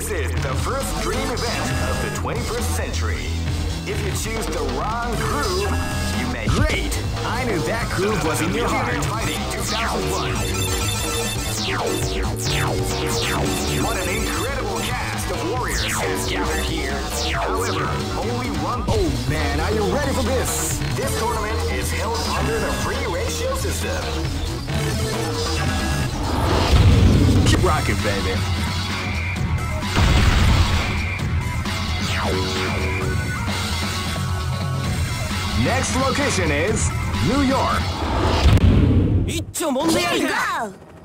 This is the first dream event of the 21st century. If you choose the wrong groove, you may. Great! I knew that groove was in your heart. Fighting 2001. What an incredible cast of warriors has gathered here. However, only one. Oh man, are you ready for this? This tournament is held under the free ratio system. Keep rocking, baby. Next location is New York.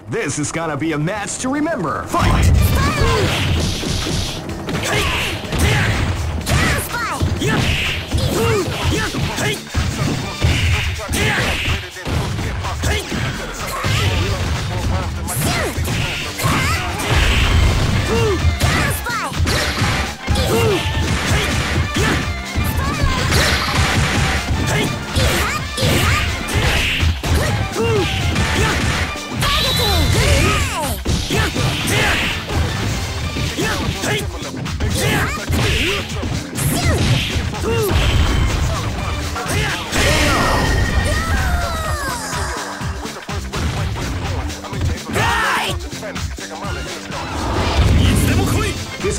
This is gonna be a match to remember. Fight!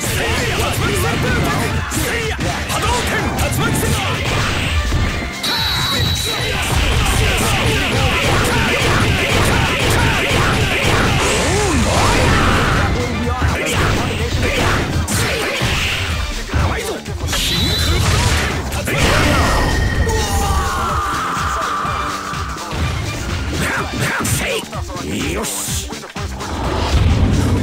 竜巻旋風逆波動拳竜巻旋風逆せいや竜巻旋風逆せいや波動拳竜巻旋風 よし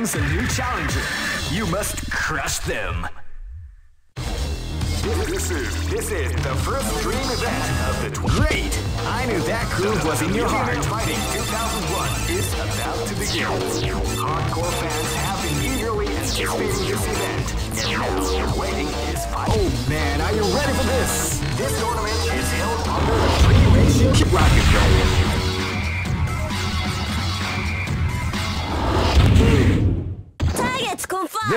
comes a new challenger. You must crush them. This is this is the first dream event of the tw- Great! I knew that groove was in your heart. Fighting 2001 is about to begin. Hardcore fans have been eagerly anticipating this event, and now the waiting is final. Oh man, are you ready for this? This tournament is held under the free ratio. Keep rocking,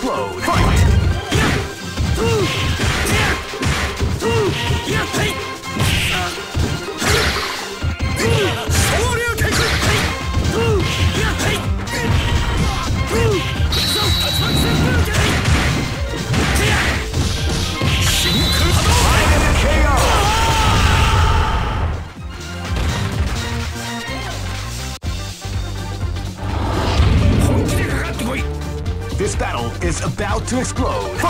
explode. to explode.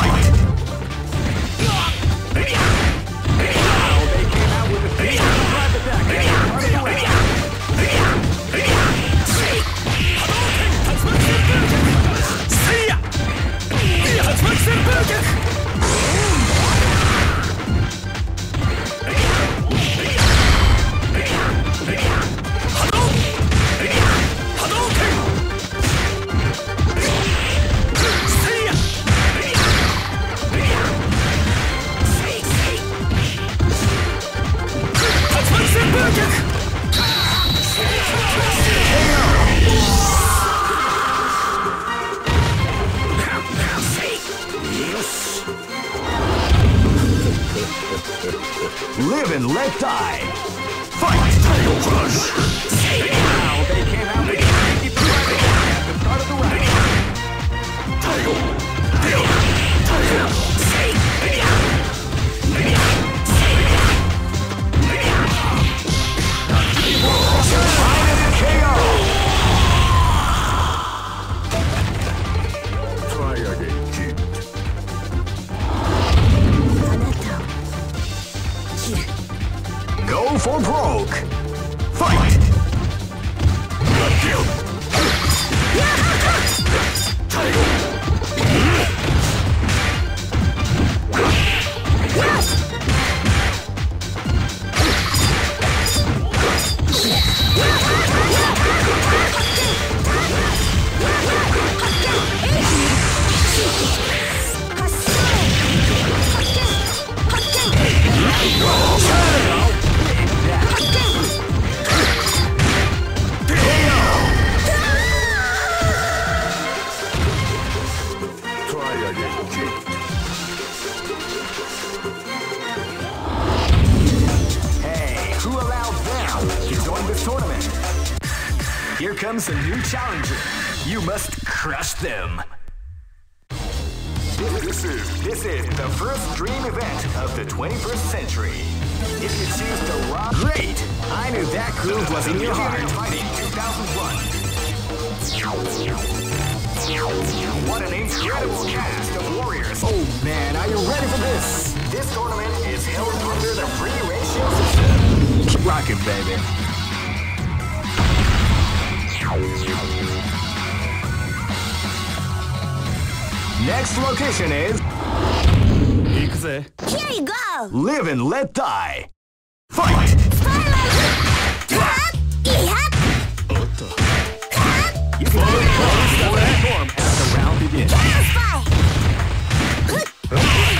incredible cast of warriors. Oh man, are you ready for this? This tournament is held under the free ratio system. Keep rocking, baby. Next location is... Here you go! Live and let die! Fight! Fight! You! Huh?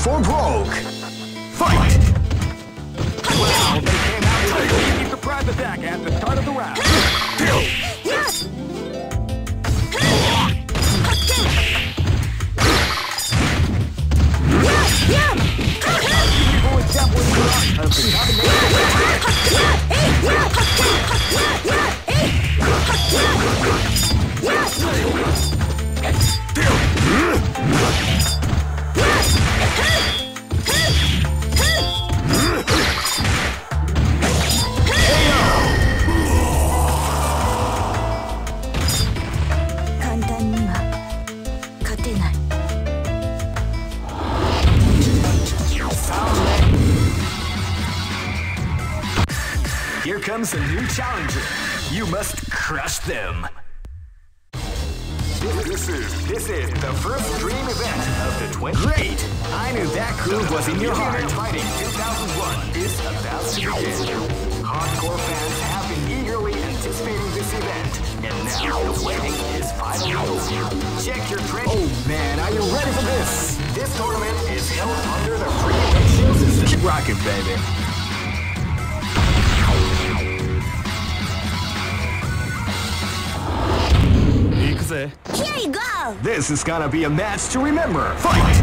for broke. Fight! Wow, they came out with a sneaky surprise attack at the start of the round. Gonna be a match to remember. Fight!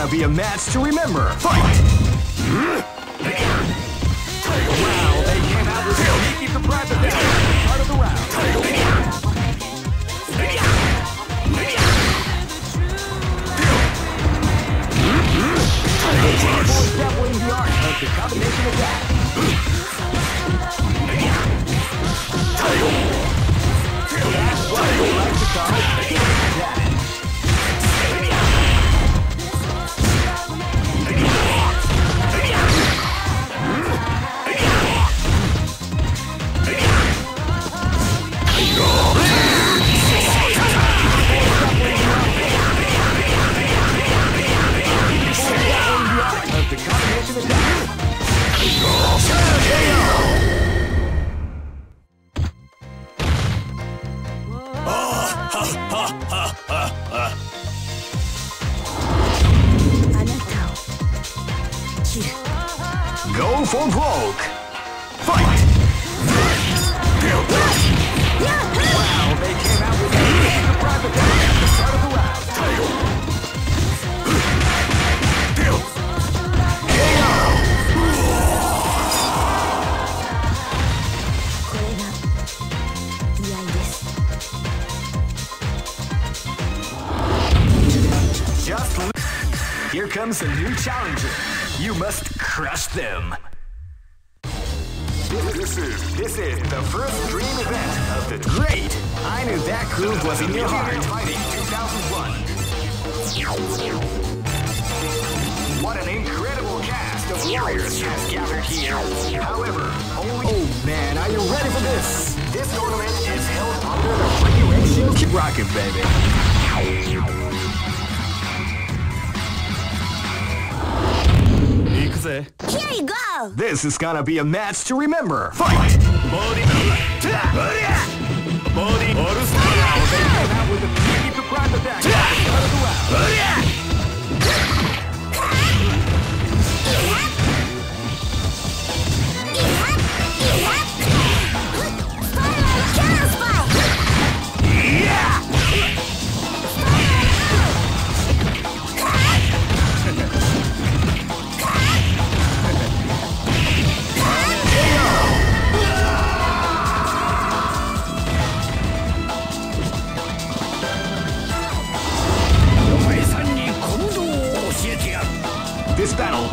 wanna be a match to remember. Fight! However, only... Oh man, are you ready for this? This tournament is held under the regulations... Keep rocking, baby. Here you go! This is gonna be a match to remember. Fight! Body... Body... Body... Body...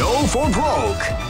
Go for broke.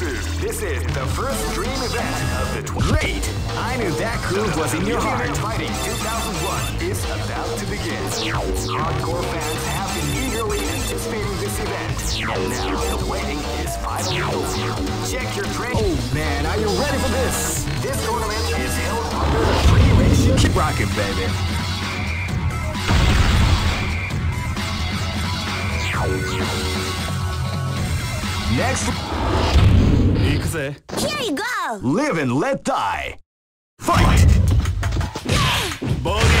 This is this is the first dream event of the tw- Great! I knew that groove was in your heart. Fighting 2001 is about to begin. Hardcore fans have been eagerly anticipating this event, and now the waiting is finally over. Check your train. Oh man, are you ready for this? This tournament is held under the free ratio. Keep rocking, baby. Next, here you go. Live and let die. Fight. Body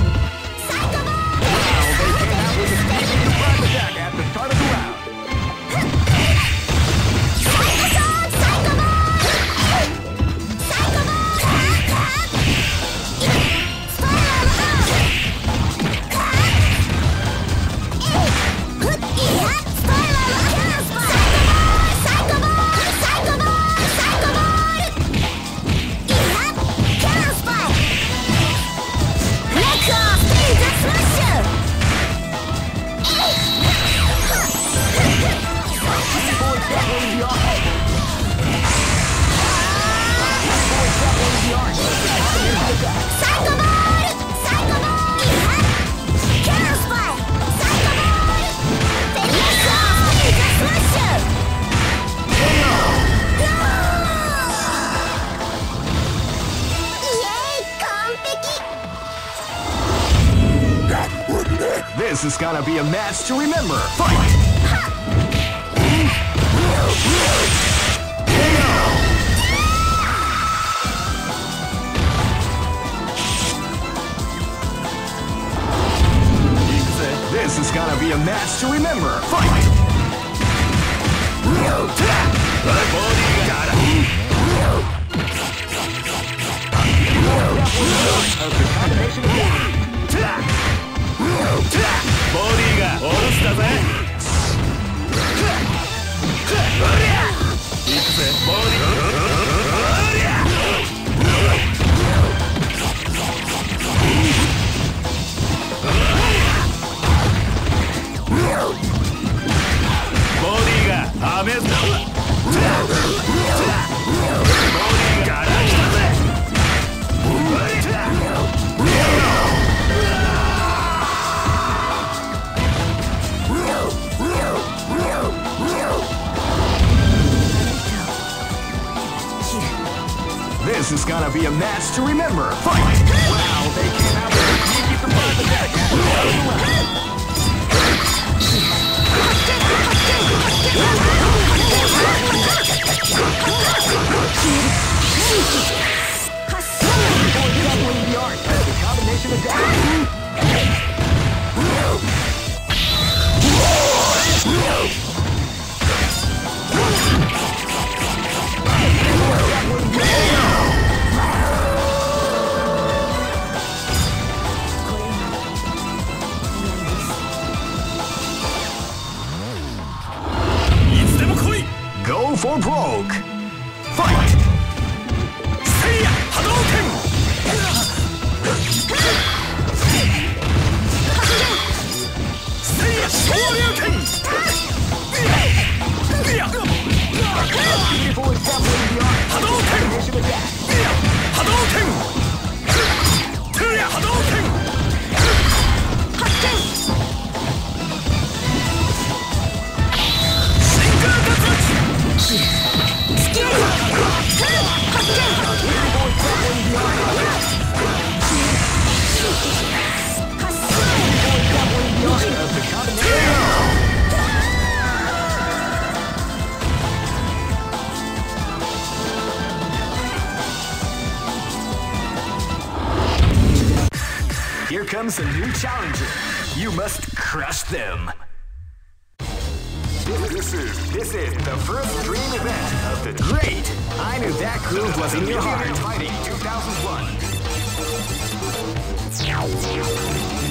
This is this is the first dream event of the great. I knew that groove was in your heart. Fighting 2001.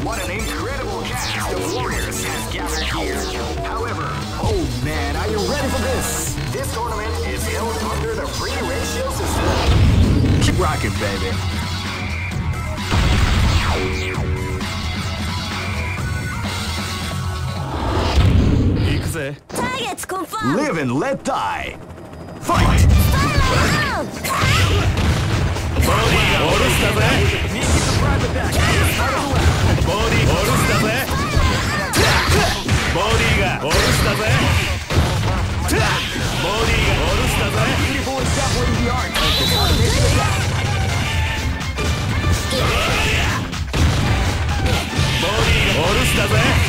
What an incredible cast of warriors has gathered here. However, oh man, are you ready for this? This tournament is held under the free ratio system. Keep rocking, baby. Targets confirmed! Live and let die. Fight! Fire out! ボディがおろしたぜボディがおろしたぜ ボディがおろしたぜ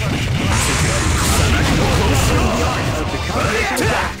ボ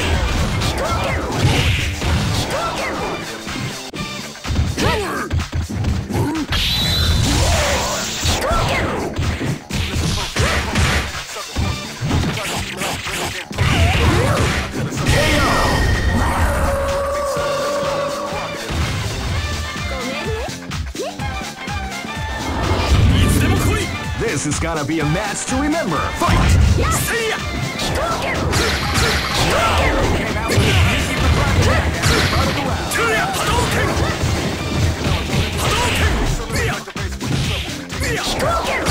gonna be a match to remember. Fight! Go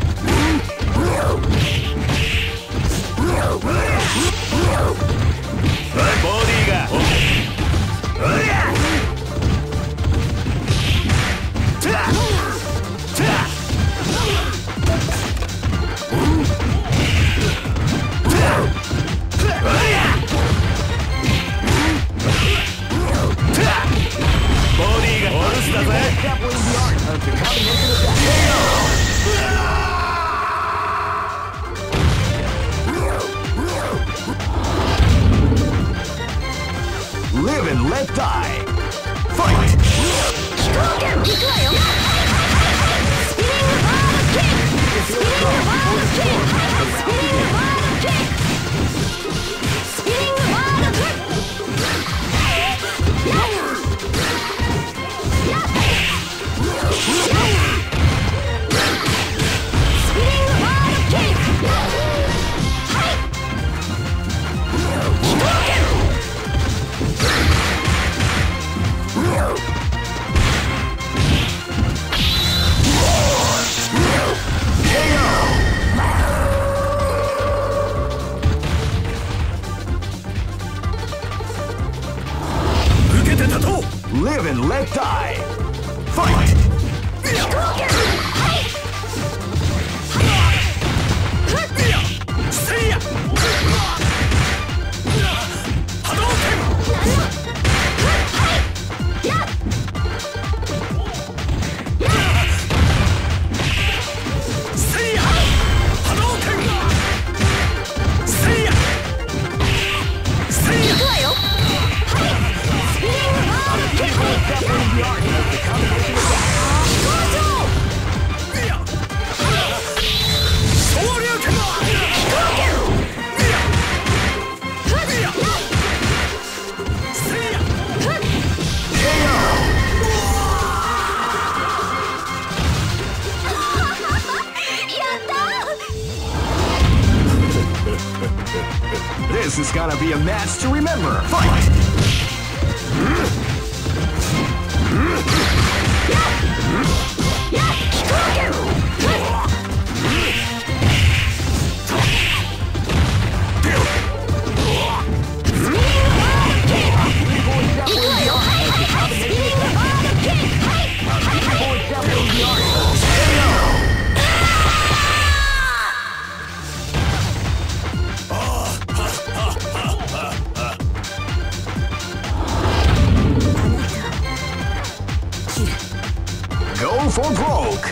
Go for broke.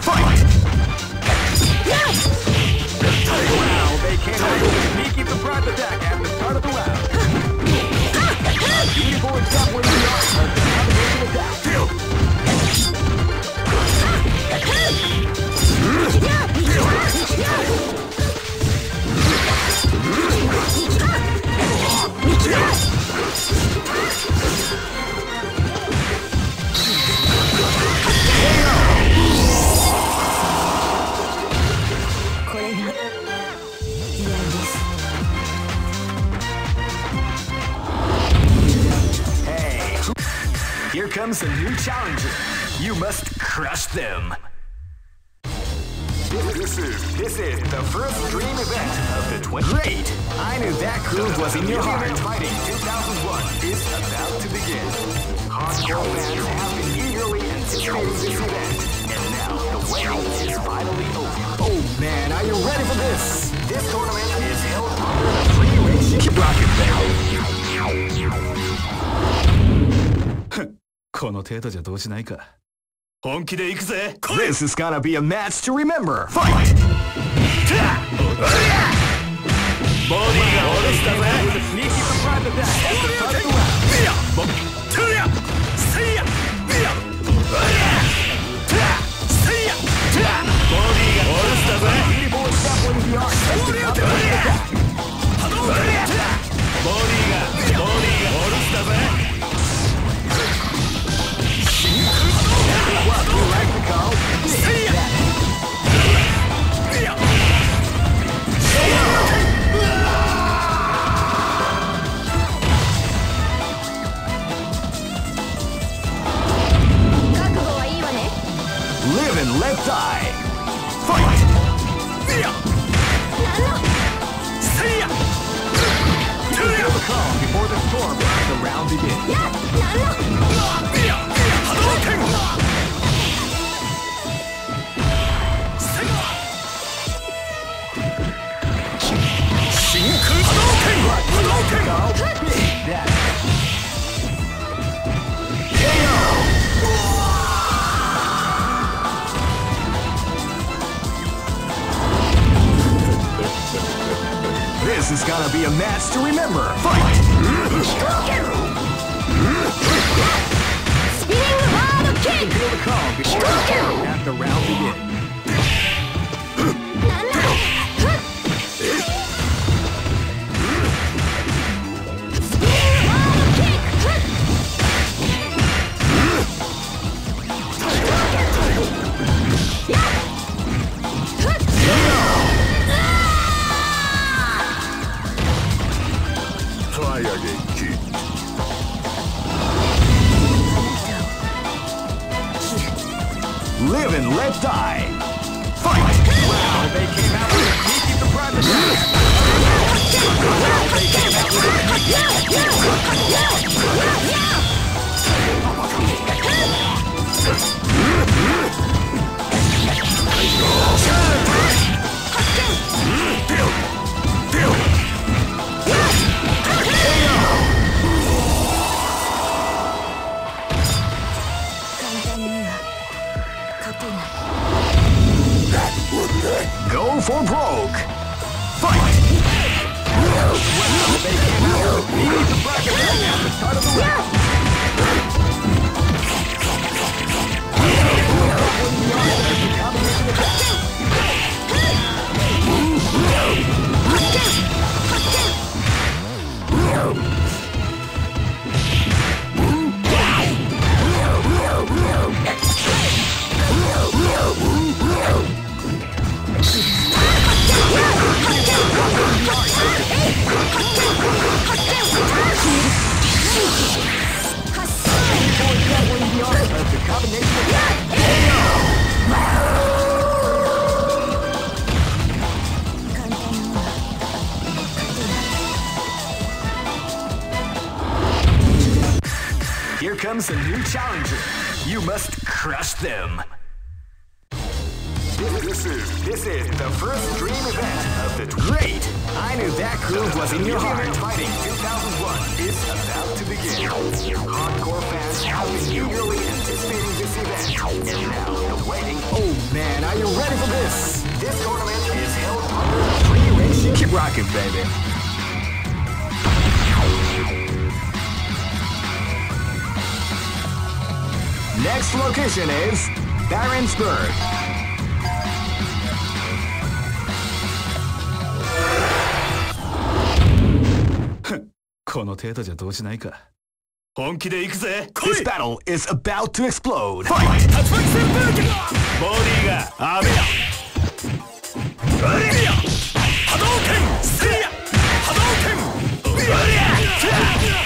Fight! Wow, they came out with a sneaky surprise attack at the start of the round. Beautiful example in the art of the combination attack. Hey, here comes a new challenger. You must crush them. This is this is the first dream event of the 20. Great! I knew that groove was in your heart. Fighting 2001 is about to begin. Hardcore fans have been eagerly anticipating this event, and now the wait is finally over. Oh man, are you ready for this? This tournament is held under the free ratio. Keep rocking, baby. この程度じゃどうしないか本気で行くぜ This is gonna be a match to remember Fight! ボディが下ろしたぜボディが、ボディがぜ before the storm the begins. This is gonna be a match to remember. Fight! Feel the calm before the storm as the round begins. この程度じゃ動じないか本気で行くぜ This battle is about to explode! Fight! ボディが雨波動拳波動拳うりゃ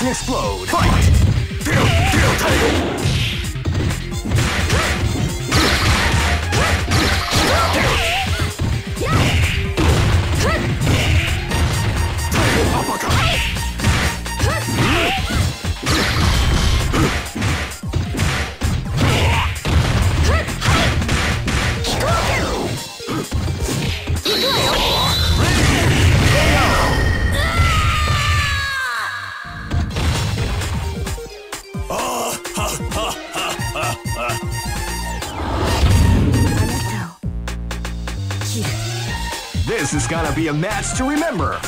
to explode. Fight! to remember.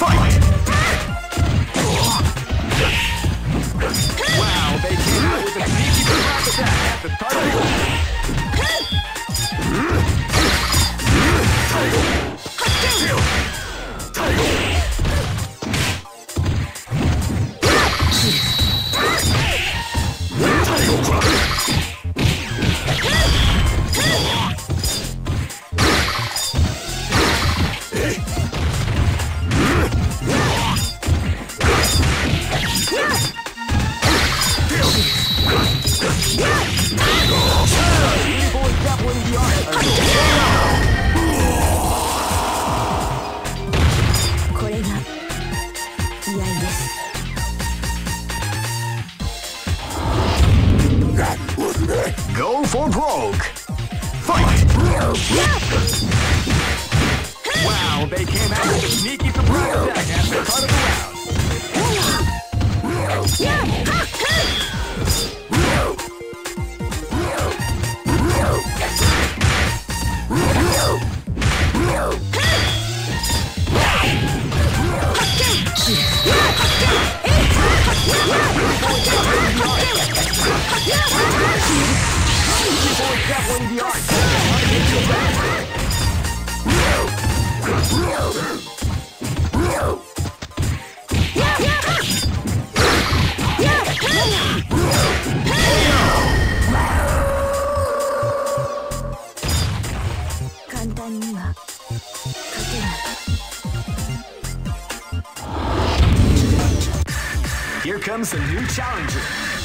challenger.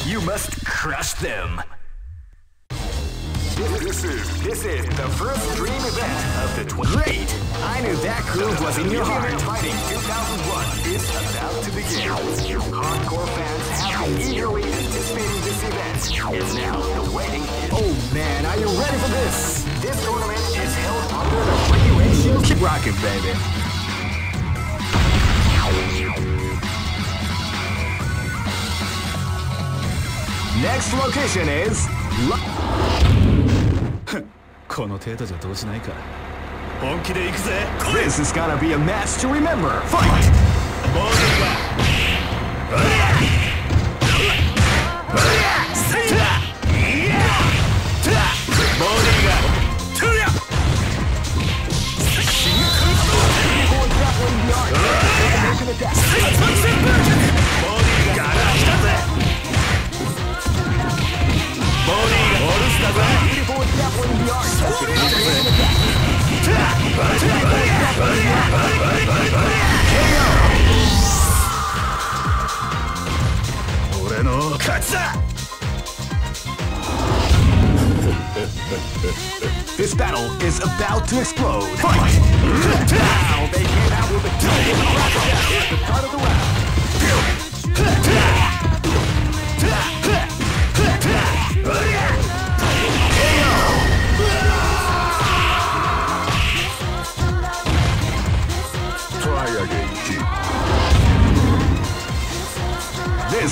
You must crush them. Location is. この程度じゃどうしないか本気で行くぜ This is gonna be a match to remember. Fight! ボディが This battle is about to explode. Fight! Now they came out with a. At the start of the round.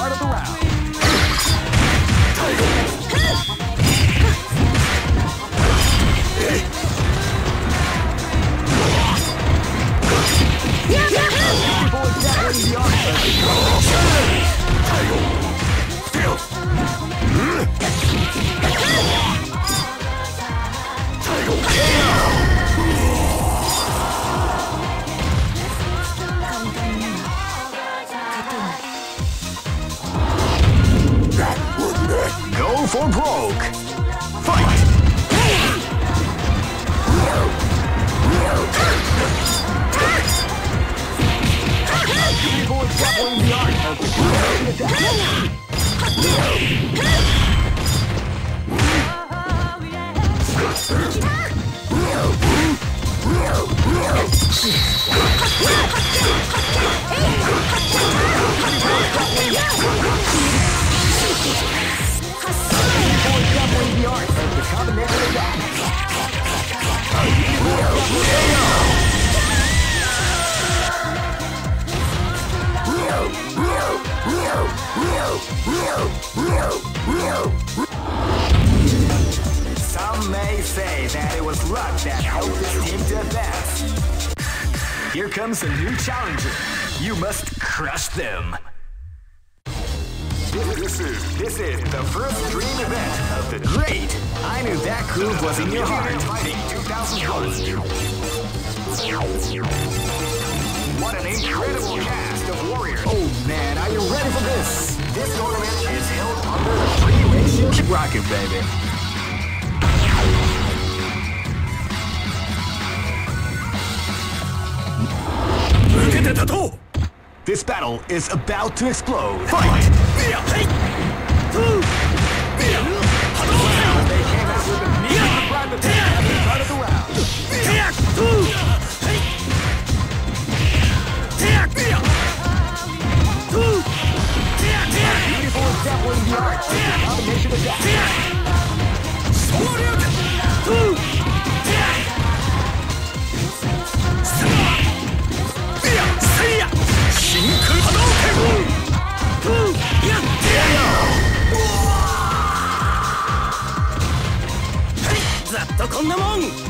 Start of the round. Some may say that it was luck that helped this team to advance. Here comes a new challenger. You must crush them. This is this is the first dream event of the great. I knew that groove was in your heart. Fighting 2001. What an incredible cast of warriors! Oh man, are you ready for this? This tournament is held under the free ratio. Keep rocking, baby. This battle is about to explode. Fight! They こんなもん。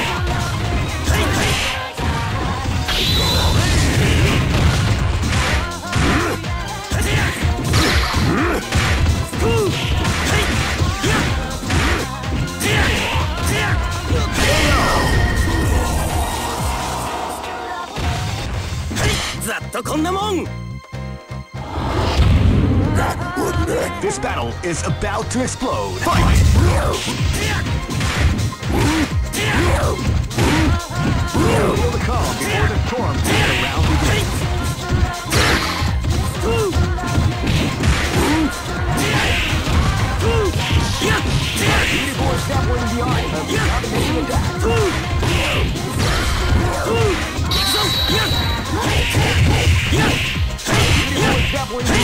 とこんなもん This battle is about to explode. Fight! Feel the calm before the storm as boy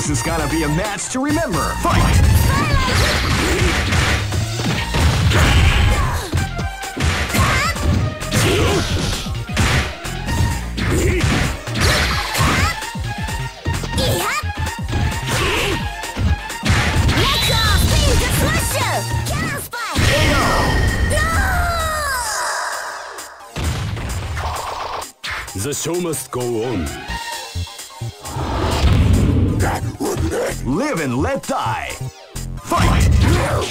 This is gonna be a match to remember. Fight! The show must go on. Live and let die. Fight! die.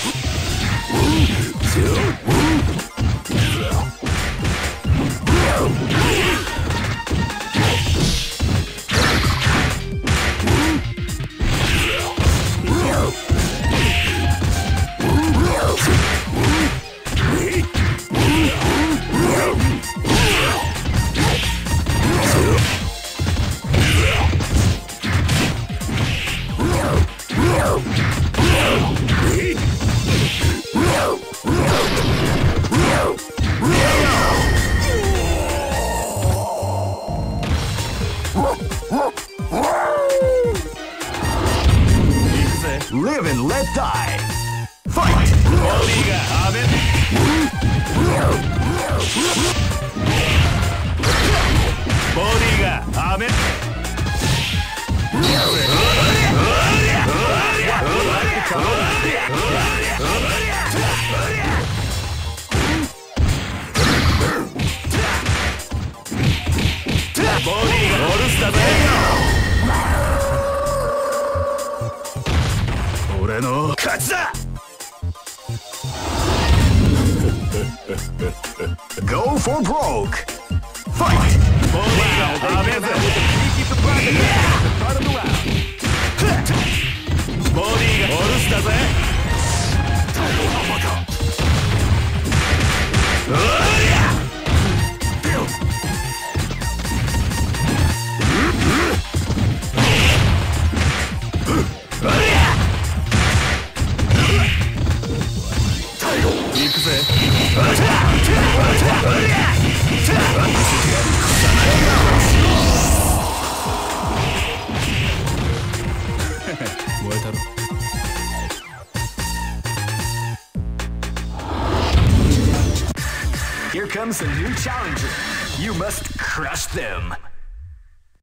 You must crush them.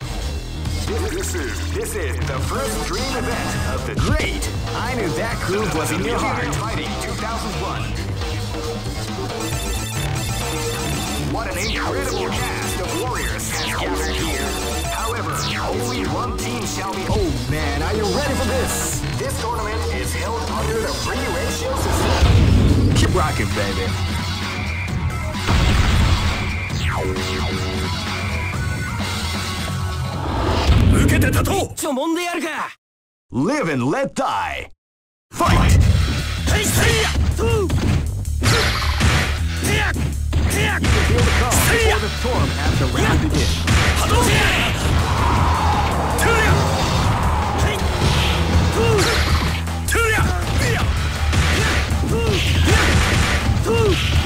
This is this is the first dream event of the great. I knew that groove was in your heart. Fighting 2001. What an incredible cast of warriors has gathered here. However, only one team shall be. Oh man, are you ready for this? This tournament is held under the free ratio system. Keep rocking, baby. 受けて立とうちょもんでやるか Live and let die. Fight! はいせいやふうてやてや the round begins. 波動拳トゥーリャはいふうトゥーリャいやふうふう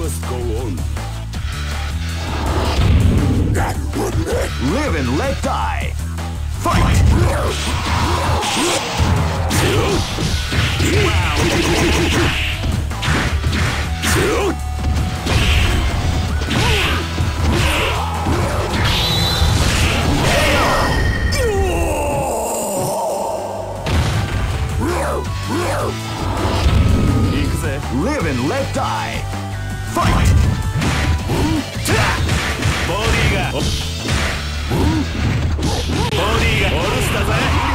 must go on Live and let die. Fight! Live and let die. Fight! ボしたぜ。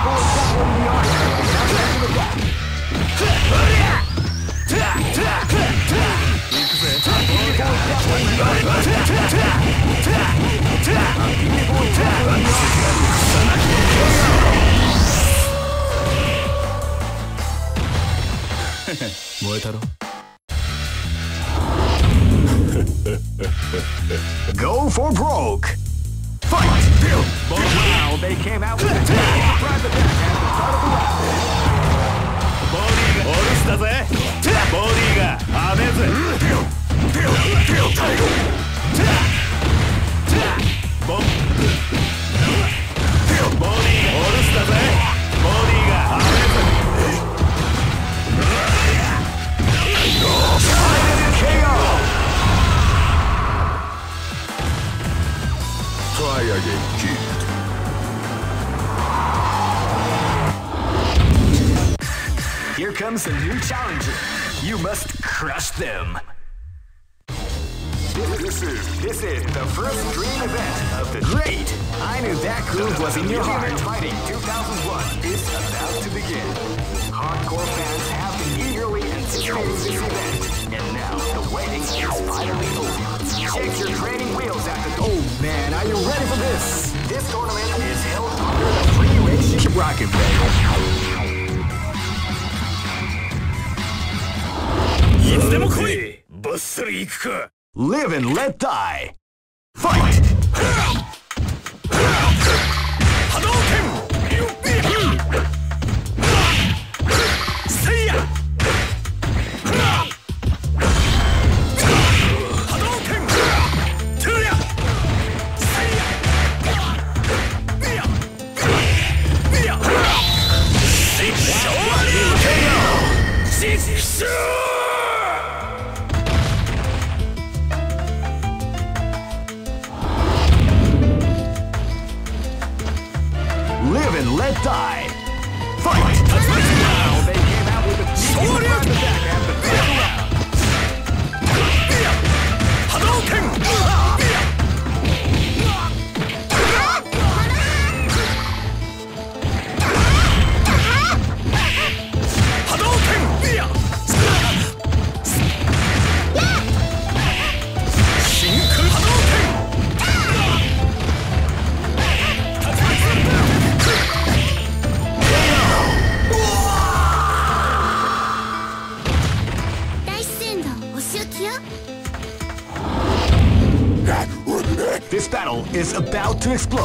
to explode.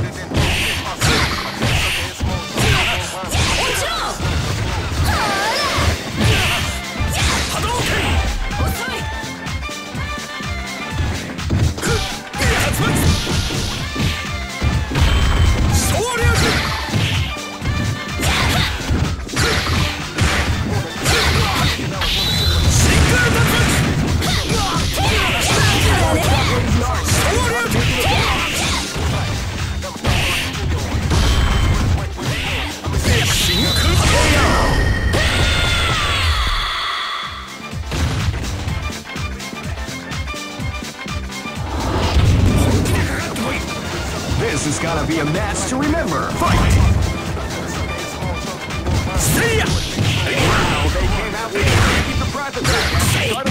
Gotta be a match to remember. Fight! See ya! Wow, they came out with a the private.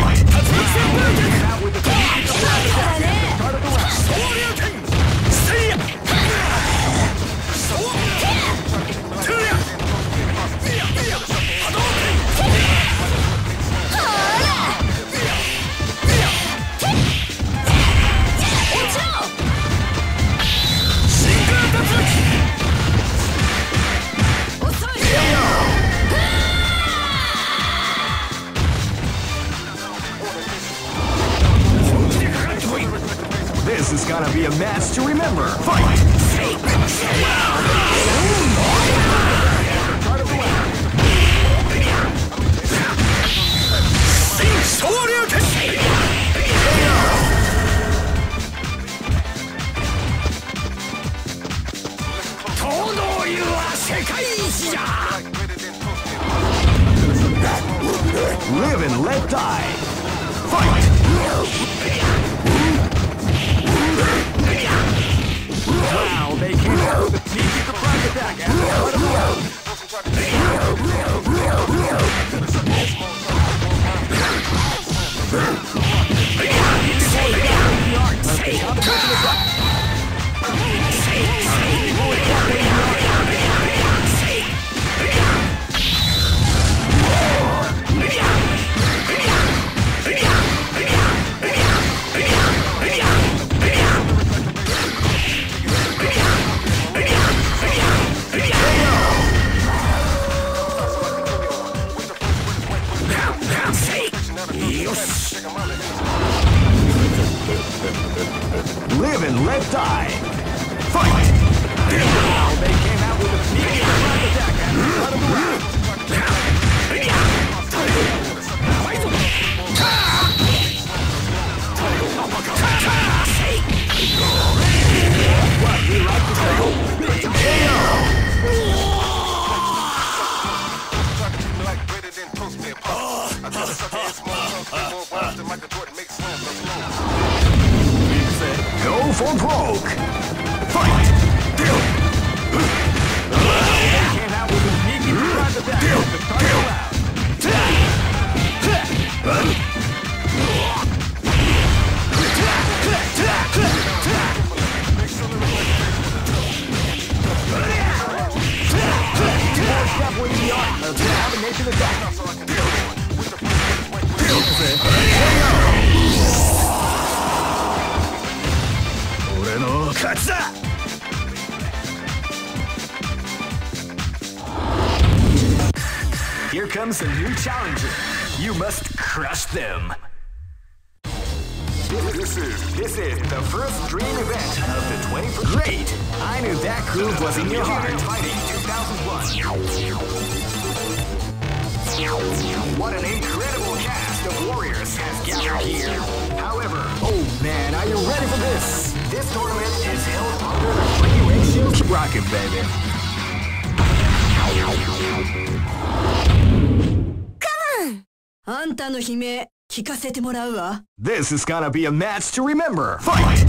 This is gonna be a match to remember! Fight!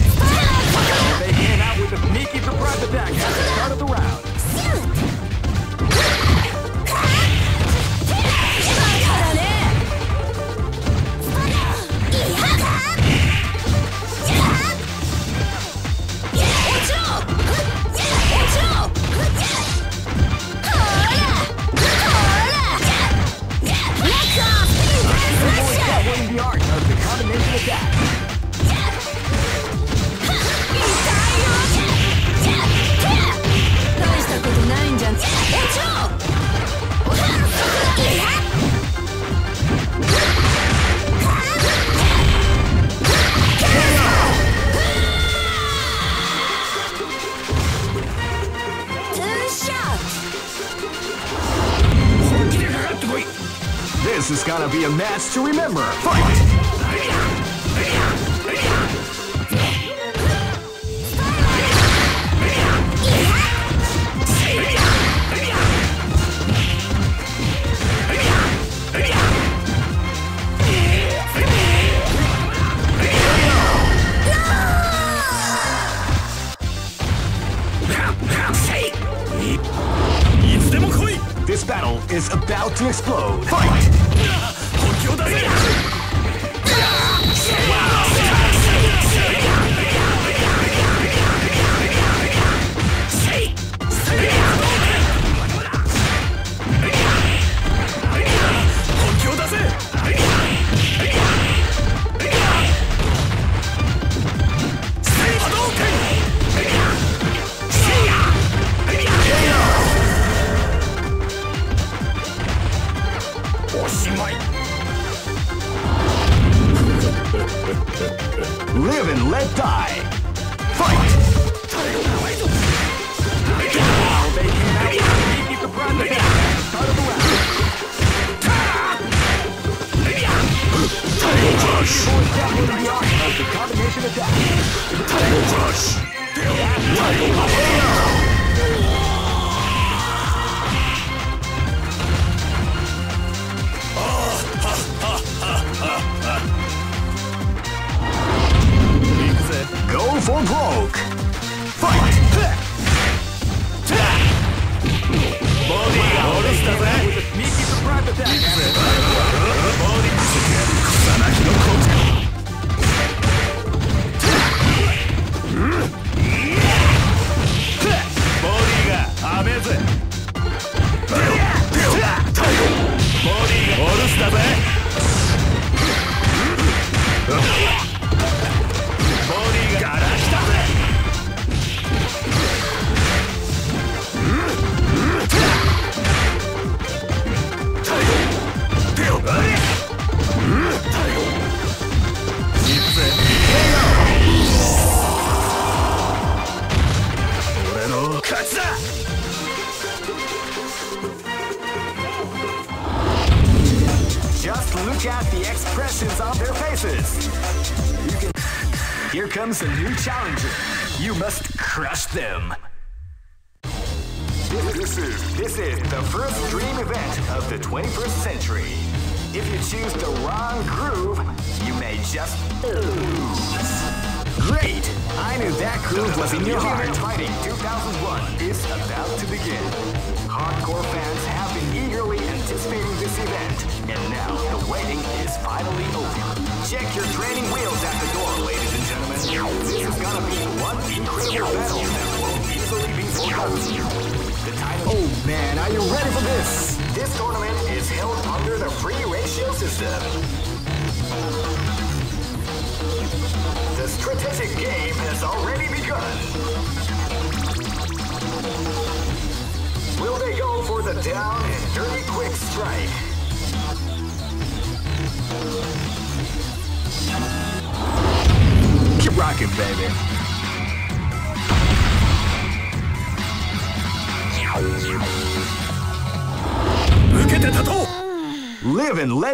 They out with a sneaky surprise attack at the start of the round to remember.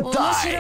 Live and